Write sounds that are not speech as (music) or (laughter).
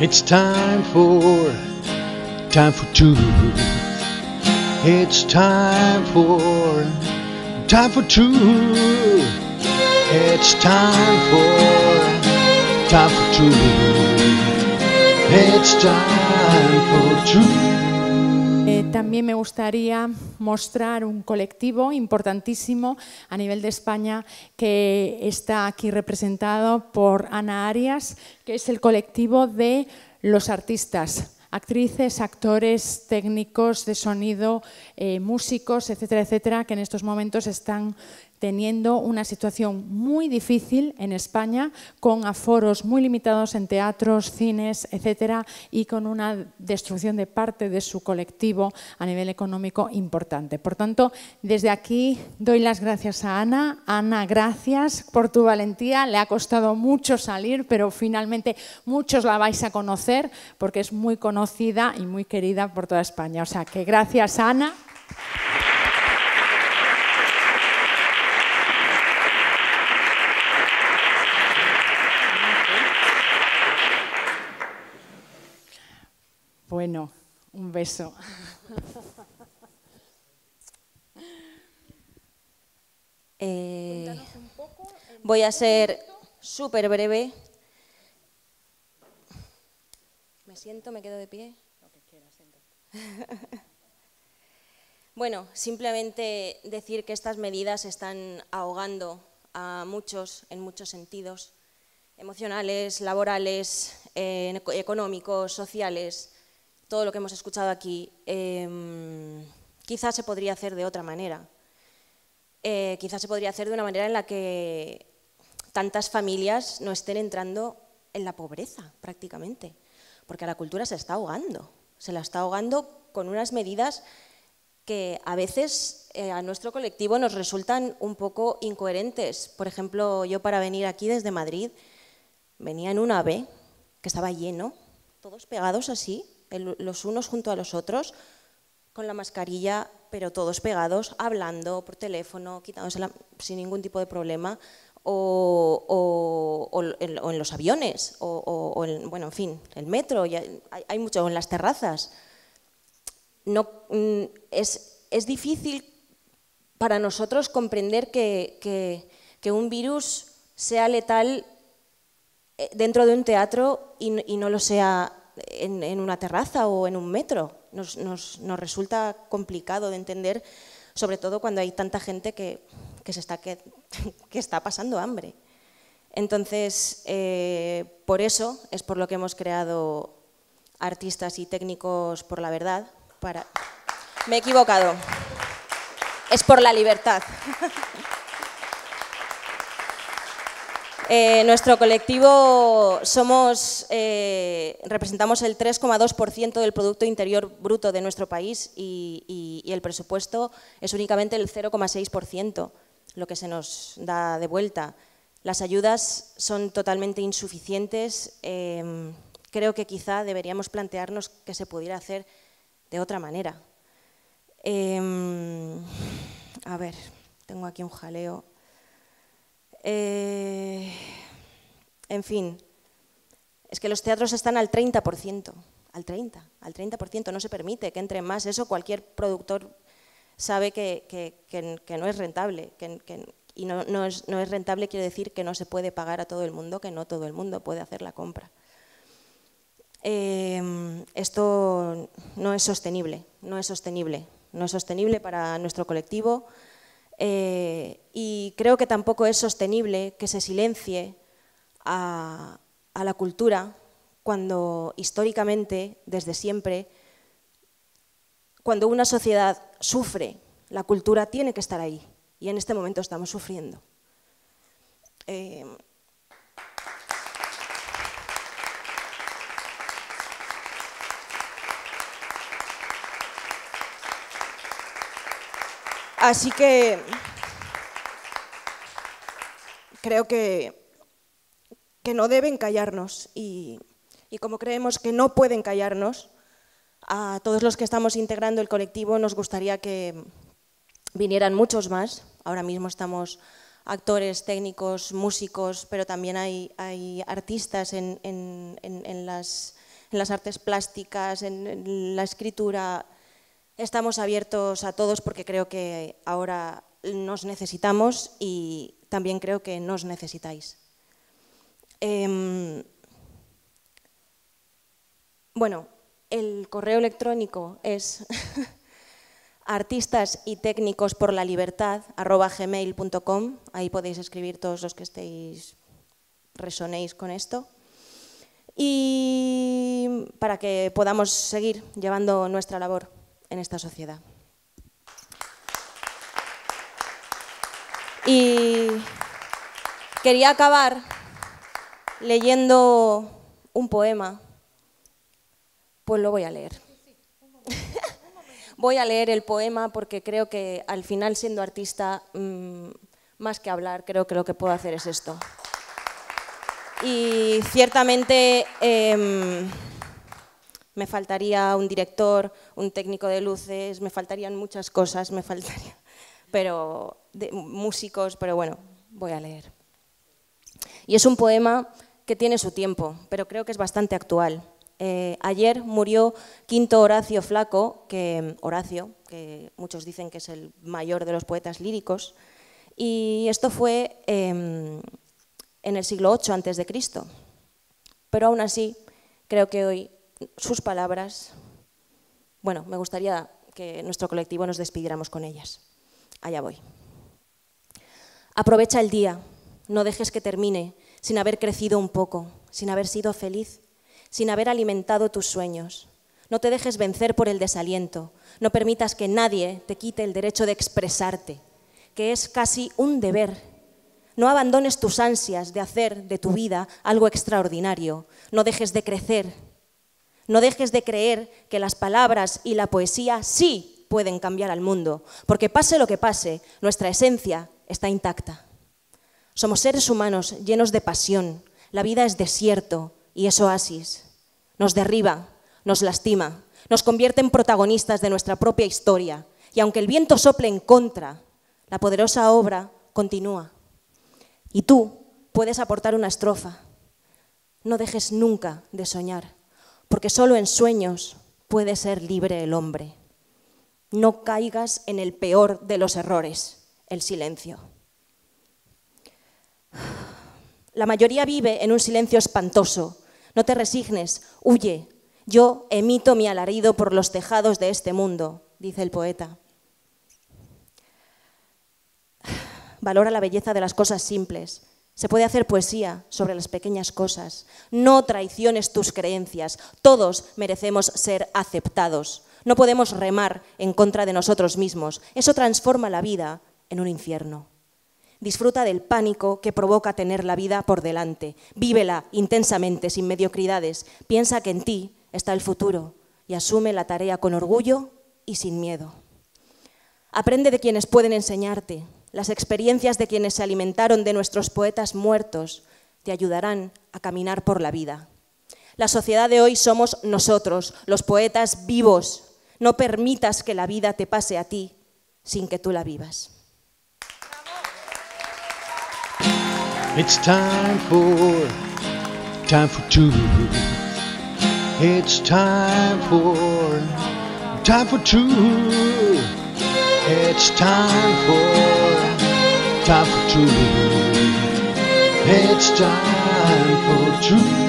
It's time for, time for truth. It's time for, time for truth. It's time for, time for truth. It's time for truth. Eh, también me gustaría mostrar un colectivo importantísimo a nivel de España que está aquí representado por Ana Arias, que es el colectivo de los artistas, actrices, actores, técnicos de sonido, eh, músicos, etcétera, etcétera, que en estos momentos están teniendo una situación muy difícil en España, con aforos muy limitados en teatros, cines, etcétera, y con una destrucción de parte de su colectivo a nivel económico importante. Por tanto, desde aquí doy las gracias a Ana. Ana, gracias por tu valentía. Le ha costado mucho salir, pero finalmente muchos la vais a conocer porque es muy conocida y muy querida por toda España. O sea que gracias, Ana. Bueno, un beso. (laughs) Eh, voy a ser súper breve. ¿Me siento? ¿Me quedo de pie? (laughs) bueno, simplemente decir que estas medidas están ahogando a muchos en muchos sentidos, emocionales, laborales, eh, económicos, sociales, todo lo que hemos escuchado aquí, em, quizás se podría hacer de otra manera. Eh, quizás se podría hacer de una manera en la que tantas familias no estén entrando en la pobreza prácticamente, porque la cultura se está ahogando, se la está ahogando con unas medidas que a veces eh, a nuestro colectivo nos resultan un poco incoherentes. Por ejemplo, yo para venir aquí desde Madrid venía en un AVE que estaba lleno, todos pegados así, los unos junto a los otros, con la mascarilla, pero todos pegados, hablando por teléfono, quitándose sin ningún tipo de problema, o, en, los aviones, o, en, bueno, en fin, el metro, hay, mucho, en las terrazas. No, mm, es, es difícil para nosotros comprender que, un virus sea letal eh, dentro de un teatro y, no lo sea en, una terraza o en un metro. Nos, resulta complicado de entender, sobre todo cuando hay tanta gente que, se está, (laughs) que, está pasando hambre. Entonces, eh, por eso es por lo que hemos creado artistas y técnicos por la verdad. Para... Me he equivocado. Es por la libertad. (laughs) Eh, nuestro colectivo somos, eh, representamos el 3,2% del Producto Interior Bruto de nuestro país y, el presupuesto es únicamente el 0,6%, lo que se nos da de vuelta. Las ayudas son totalmente insuficientes. Em, creo que quizá deberíamos plantearnos que se pudiera hacer de otra manera. A ver, tengo aquí un jaleo. Eh, en fin, es que los teatros están al 30%, al 30%, al 30%, no se permite que entren más. Eso cualquier productor sabe que, no es rentable. y no, es, rentable quiere decir que no se puede pagar a todo el mundo, que no todo el mundo puede hacer la compra. Eh, esto no es sostenible, no es sostenible, no es sostenible para nuestro colectivo, eh, y creo que tampoco es sostenible que se silencie a, la cultura cuando históricamente, desde siempre, cuando una sociedad sufre, la cultura tiene que estar ahí. Y en este momento estamos sufriendo. Eh, Así que creo que, que no deben callarnos y, como creemos que no pueden callarnos, a todos los que estamos integrando el colectivo nos gustaría que vinieran muchos más. Ahora mismo estamos actores, técnicos, músicos, pero también hay, artistas en, las, en las artes plásticas, en la escritura. Estamos abiertos a todos porque creo que ahora nos necesitamos y también creo que nos necesitáis. Em, bueno, el correo electrónico es (laughs) artistas y técnicos por la libertad gmail.com. Ahí podéis escribir todos los que estéis, resonéis con esto. Y para que podamos seguir llevando nuestra labor en esta sociedad. Y quería acabar leyendo un poema pues lo voy a leer. (laughs) voy a leer el poema porque creo que al final siendo artista, mm, más que hablar, creo que lo que puedo hacer es esto. Y ciertamente em, me faltaría un director, un técnico de luces, me faltarían muchas cosas, me faltaría, (laughs) pero músicos, pero bueno, voy a leer. Y es un poema que tiene su tiempo, pero creo que es bastante actual. Eh, ayer murió Quinto Horacio Flaco, que, Horacio, que muchos dicen que es el mayor de los poetas líricos, y esto fue em, en el siglo VIII antes de Cristo. Pero aún así, creo que hoy sus palabras, bueno, me gustaría que nuestro colectivo nos despidiéramos con ellas. Allá voy. Aprovecha el día, no dejes que termine sin haber crecido un poco, sin haber sido feliz sin haber alimentado tus sueños. No te dejes vencer por el desaliento. No permitas que nadie te quite el derecho de expresarte, que es casi un deber. No abandones tus ansias de hacer de tu vida algo extraordinario. No dejes de crecer. No dejes de creer que las palabras y la poesía sí pueden cambiar al mundo, porque pase lo que pase, nuestra esencia está intacta. Somos seres humanos llenos de pasión. La vida es desierto, y es oasis. Nos derriba, nos lastima, nos convierte en protagonistas de nuestra propia historia. Y aunque el viento sople en contra, la poderosa obra continúa. Y tú puedes aportar una estrofa. No dejes nunca de soñar, porque solo en sueños puede ser libre el hombre. No caigas en el peor de los errores, el silencio. La mayoría vive en un silencio espantoso, no te resignes, huye. Yo emito mi alarido por los tejados de este mundo, dice el poeta. Valora la belleza de las cosas simples. Se puede hacer poesía sobre las pequeñas cosas. No traiciones tus creencias. Todos merecemos ser aceptados. No podemos remar en contra de nosotros mismos. Eso transforma la vida en un infierno. Disfruta del pánico que provoca tener la vida por delante. Vívela intensamente, sin mediocridades. Piensa que en ti está el futuro y asume la tarea con orgullo y sin miedo. Aprende de quienes pueden enseñarte. Las experiencias de quienes se alimentaron de nuestros poetas muertos te ayudarán a caminar por la vida. La sociedad de hoy somos nosotros, los poetas vivos. No permitas que la vida te pase a ti sin que tú la vivas. It's time for, time for two. It's time for, time for two. It's time for, time for two. It's time for two.